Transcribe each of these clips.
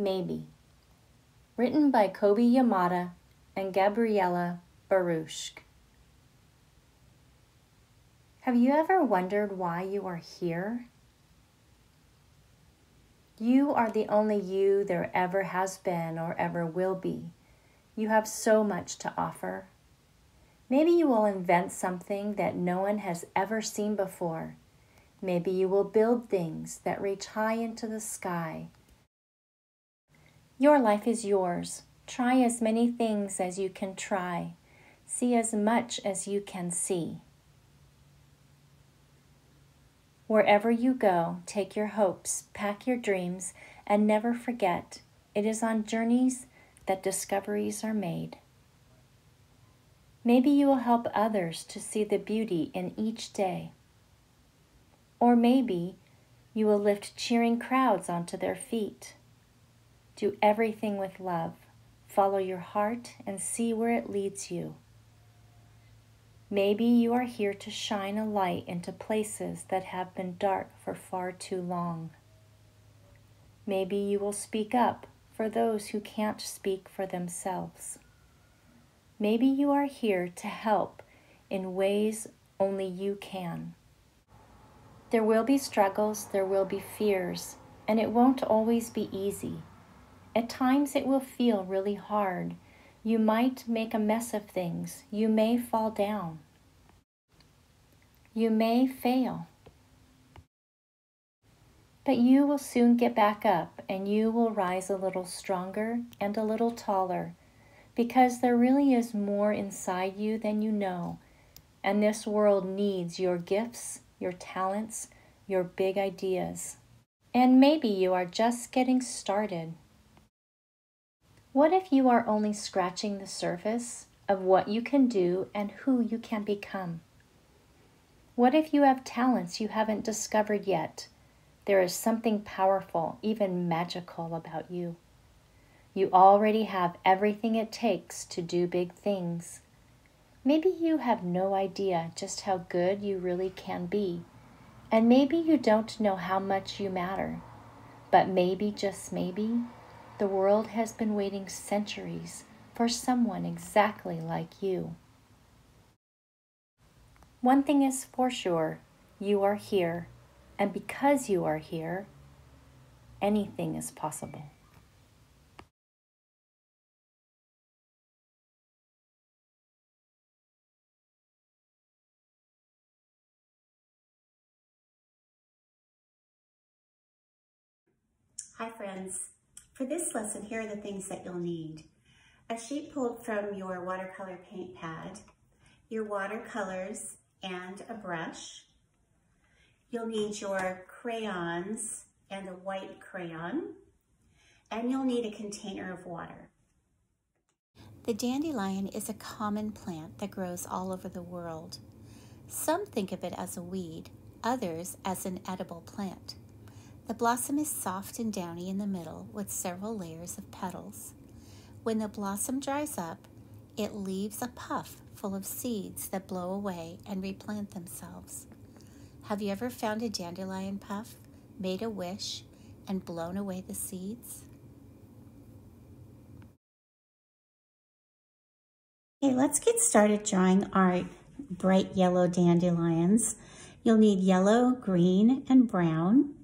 Maybe. Written by Kobi Yamada and Gabriella Barouch. Have you ever wondered why you are here? You are the only you there ever has been or ever will be. You have so much to offer. Maybe you will invent something that no one has ever seen before. Maybe you will build things that reach high into the sky your life is yours. Try as many things as you can try. See as much as you can see. Wherever you go, take your hopes, pack your dreams, and never forget it is on journeys that discoveries are made. Maybe you will help others to see the beauty in each day. Or maybe you will lift cheering crowds onto their feet. Do everything with love. Follow your heart and see where it leads you. Maybe you are here to shine a light into places that have been dark for far too long. Maybe you will speak up for those who can't speak for themselves. Maybe you are here to help in ways only you can. There will be struggles, there will be fears, and it won't always be easy. At times it will feel really hard. You might make a mess of things. You may fall down. You may fail. But you will soon get back up and you will rise a little stronger and a little taller because there really is more inside you than you know. And this world needs your gifts, your talents, your big ideas. And maybe you are just getting started. What if you are only scratching the surface of what you can do and who you can become? What if you have talents you haven't discovered yet? There is something powerful, even magical about you. You already have everything it takes to do big things. Maybe you have no idea just how good you really can be. And maybe you don't know how much you matter. But maybe, just maybe, the world has been waiting centuries for someone exactly like you. One thing is for sure you are here, and because you are here, anything is possible. Hi friends. For this lesson, here are the things that you'll need. A sheet pulled from your watercolor paint pad, your watercolors and a brush. You'll need your crayons and a white crayon, and you'll need a container of water. The dandelion is a common plant that grows all over the world. Some think of it as a weed, others as an edible plant. The blossom is soft and downy in the middle with several layers of petals. When the blossom dries up, it leaves a puff full of seeds that blow away and replant themselves. Have you ever found a dandelion puff, made a wish, and blown away the seeds? Okay, let's get started drawing our bright yellow dandelions. You'll need yellow, green, and brown.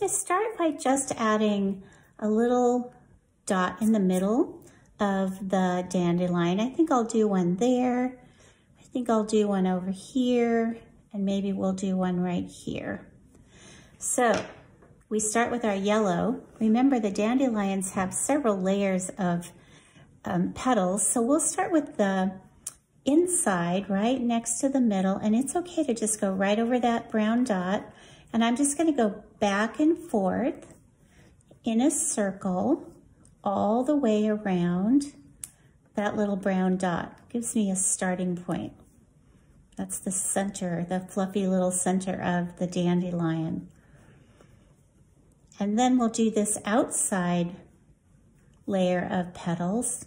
To start by just adding a little dot in the middle of the dandelion. I think I'll do one there. I think I'll do one over here, and maybe we'll do one right here. So we start with our yellow. Remember the dandelions have several layers of um, petals, so we'll start with the inside right next to the middle, and it's okay to just go right over that brown dot and I'm just gonna go back and forth in a circle all the way around that little brown dot. Gives me a starting point. That's the center, the fluffy little center of the dandelion. And then we'll do this outside layer of petals.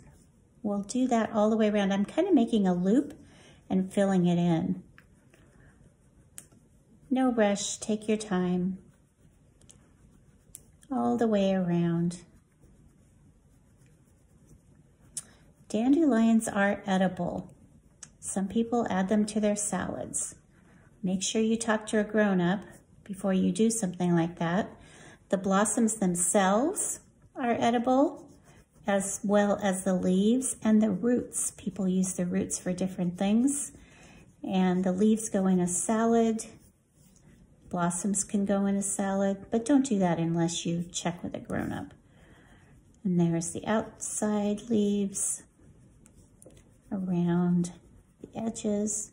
We'll do that all the way around. I'm kind of making a loop and filling it in. No rush, take your time. All the way around. dandelions are edible. Some people add them to their salads. Make sure you talk to a grown-up before you do something like that. The blossoms themselves are edible as well as the leaves and the roots. People use the roots for different things. And the leaves go in a salad. Blossoms can go in a salad, but don't do that unless you check with a grown-up. And there's the outside leaves around the edges.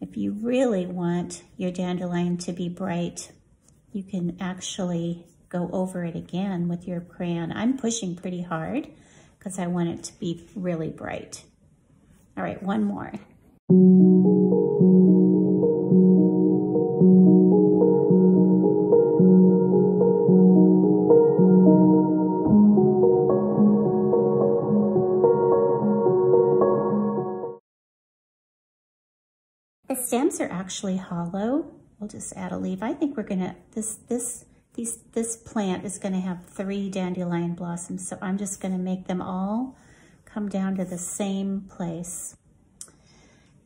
If you really want your dandelion to be bright, you can actually go over it again with your crayon. I'm pushing pretty hard because I want it to be really bright. All right, one more. The stems are actually hollow. We'll just add a leaf. I think we're gonna, this, this these, this plant is gonna have three dandelion blossoms, so I'm just gonna make them all come down to the same place.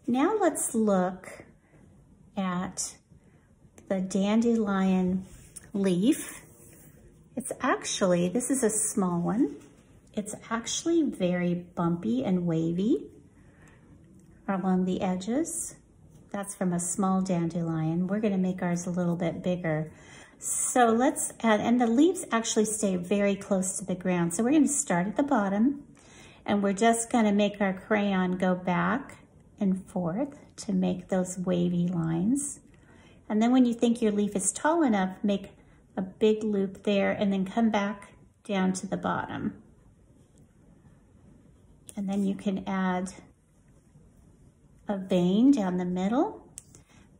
Now let's look at the dandelion leaf. It's actually, this is a small one. It's actually very bumpy and wavy along the edges. That's from a small dandelion. We're gonna make ours a little bit bigger. So let's add, and the leaves actually stay very close to the ground. So we're gonna start at the bottom and we're just gonna make our crayon go back and forth to make those wavy lines. And then when you think your leaf is tall enough, make a big loop there and then come back down to the bottom. And then you can add a vein down the middle.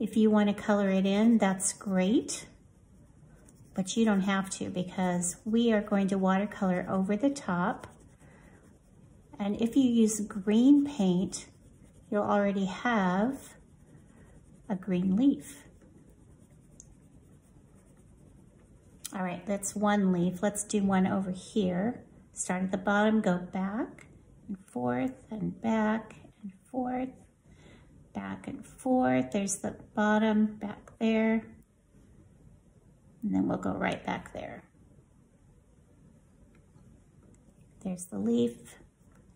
If you want to color it in, that's great but you don't have to because we are going to watercolor over the top. And if you use green paint, you'll already have a green leaf. All right, that's one leaf. Let's do one over here. Start at the bottom, go back and forth and back and forth, back and forth. There's the bottom back there. And then we'll go right back there. There's the leaf.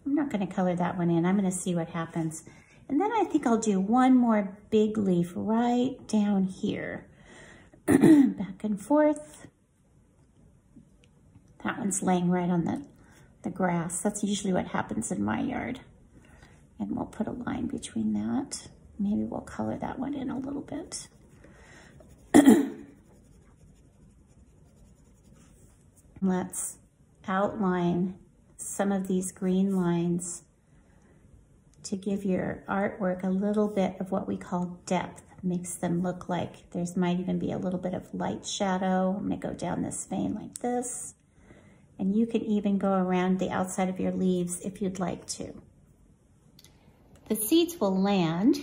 I'm not gonna color that one in. I'm gonna see what happens. And then I think I'll do one more big leaf right down here. back and forth. That one's laying right on the, the grass. That's usually what happens in my yard. And we'll put a line between that. Maybe we'll color that one in a little bit. Let's outline some of these green lines to give your artwork a little bit of what we call depth. Makes them look like there's might even be a little bit of light shadow. I'm gonna go down this vein like this. And you can even go around the outside of your leaves if you'd like to. The seeds will land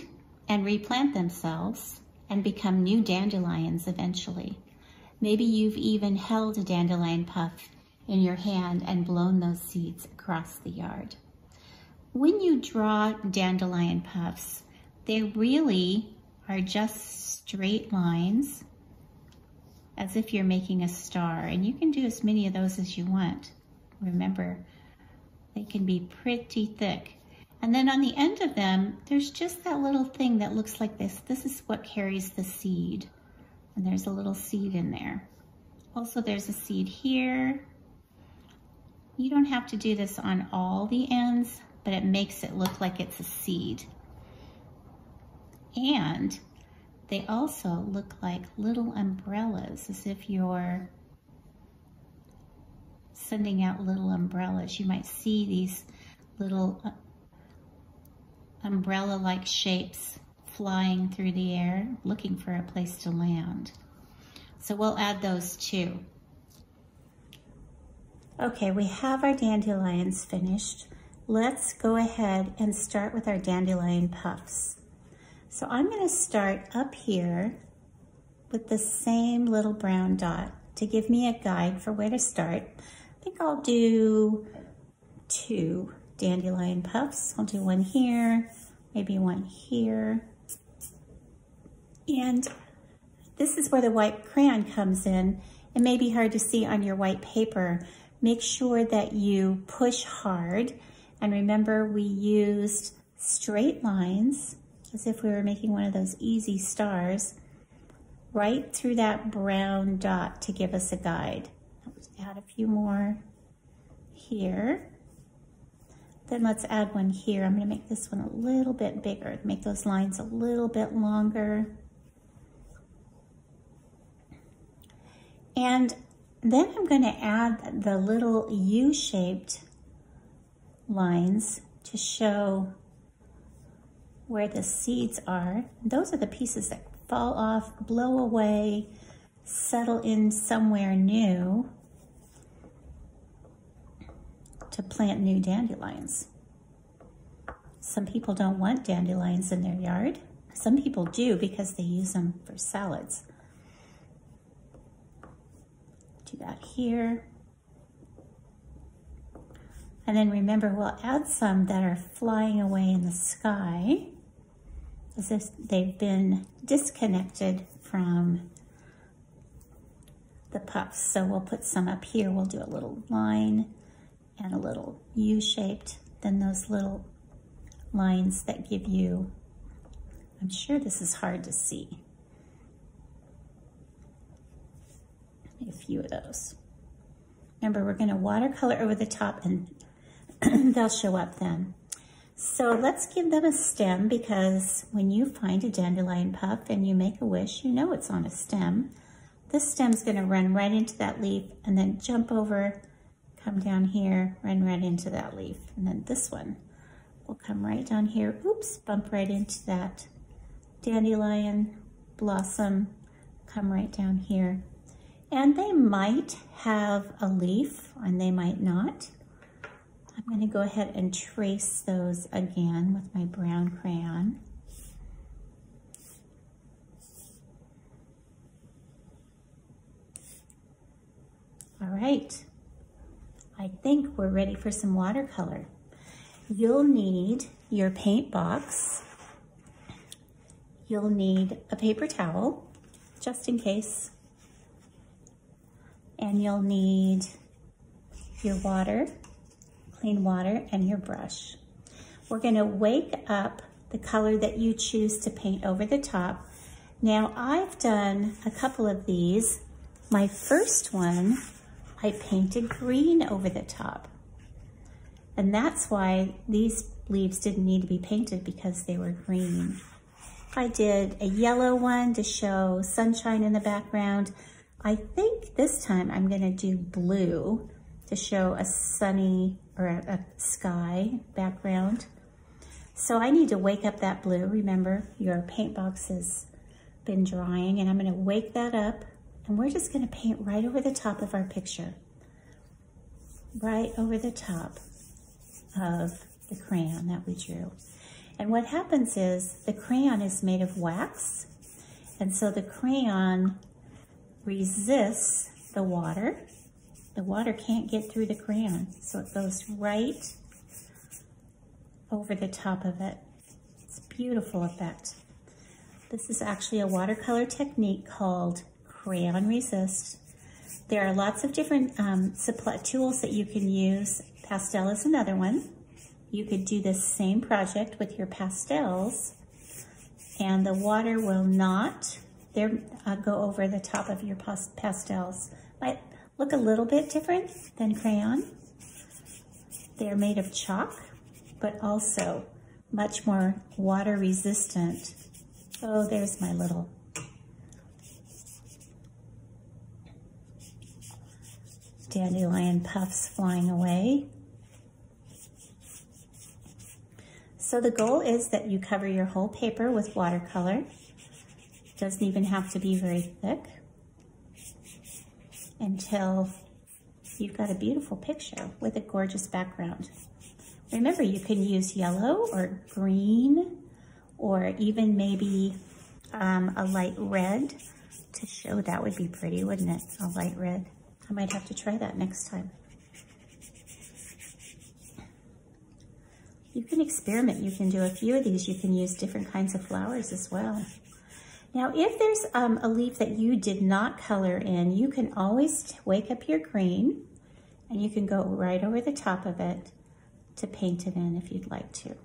and replant themselves and become new dandelions eventually. Maybe you've even held a dandelion puff in your hand and blown those seeds across the yard. When you draw dandelion puffs, they really are just straight lines as if you're making a star. And you can do as many of those as you want. Remember, they can be pretty thick. And then on the end of them, there's just that little thing that looks like this. This is what carries the seed and there's a little seed in there. Also, there's a seed here. You don't have to do this on all the ends, but it makes it look like it's a seed. And they also look like little umbrellas, as if you're sending out little umbrellas. You might see these little uh, umbrella-like shapes flying through the air, looking for a place to land. So we'll add those too. Okay, we have our dandelions finished. Let's go ahead and start with our dandelion puffs. So I'm gonna start up here with the same little brown dot to give me a guide for where to start. I think I'll do two dandelion puffs. I'll do one here, maybe one here. And this is where the white crayon comes in. It may be hard to see on your white paper. Make sure that you push hard. And remember, we used straight lines, as if we were making one of those easy stars, right through that brown dot to give us a guide. Let's add a few more here. Then let's add one here. I'm gonna make this one a little bit bigger, make those lines a little bit longer. And then I'm going to add the little U-shaped lines to show where the seeds are. Those are the pieces that fall off, blow away, settle in somewhere new to plant new dandelions. Some people don't want dandelions in their yard. Some people do because they use them for salads do that here. And then remember, we'll add some that are flying away in the sky as if they've been disconnected from the puffs. So we'll put some up here. We'll do a little line and a little U-shaped. Then those little lines that give you, I'm sure this is hard to see. a few of those. Remember, we're gonna watercolor over the top and they'll show up then. So let's give them a stem because when you find a dandelion puff and you make a wish, you know it's on a stem. This stem's gonna run right into that leaf and then jump over, come down here, run right into that leaf. And then this one will come right down here, oops, bump right into that dandelion blossom, come right down here. And they might have a leaf and they might not. I'm going to go ahead and trace those again with my brown crayon. All right, I think we're ready for some watercolor. You'll need your paint box. You'll need a paper towel, just in case and you'll need your water, clean water, and your brush. We're gonna wake up the color that you choose to paint over the top. Now I've done a couple of these. My first one, I painted green over the top. And that's why these leaves didn't need to be painted because they were green. I did a yellow one to show sunshine in the background. I think this time I'm gonna do blue to show a sunny or a, a sky background. So I need to wake up that blue. Remember, your paint box has been drying and I'm gonna wake that up and we're just gonna paint right over the top of our picture. Right over the top of the crayon that we drew. And what happens is the crayon is made of wax and so the crayon resists the water. The water can't get through the crayon, so it goes right over the top of it. It's a beautiful effect. This is actually a watercolor technique called Crayon Resist. There are lots of different um, tools that you can use. Pastel is another one. You could do this same project with your pastels and the water will not there uh, go over the top of your pastels. Might look a little bit different than crayon. They're made of chalk, but also much more water resistant. Oh, there's my little dandelion puffs flying away. So the goal is that you cover your whole paper with watercolor. Doesn't even have to be very thick until you've got a beautiful picture with a gorgeous background. Remember, you can use yellow or green or even maybe um, a light red to show. That would be pretty, wouldn't it? A light red. I might have to try that next time. You can experiment. You can do a few of these. You can use different kinds of flowers as well. Now, if there's um, a leaf that you did not color in, you can always wake up your green and you can go right over the top of it to paint it in if you'd like to.